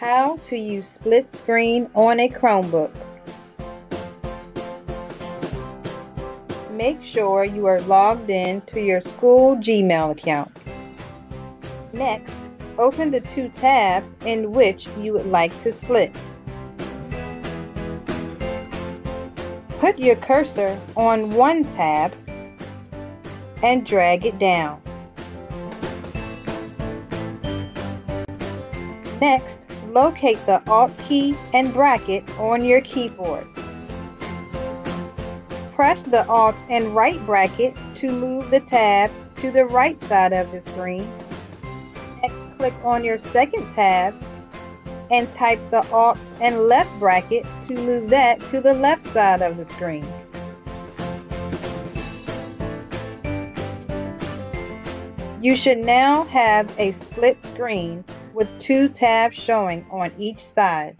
How to use split screen on a Chromebook. Make sure you are logged in to your school Gmail account. Next, open the two tabs in which you would like to split. Put your cursor on one tab and drag it down. Next, locate the Alt key and bracket on your keyboard. Press the Alt and right bracket to move the tab to the right side of the screen. Next, click on your second tab and type the Alt and left bracket to move that to the left side of the screen. You should now have a split screen with two tabs showing on each side.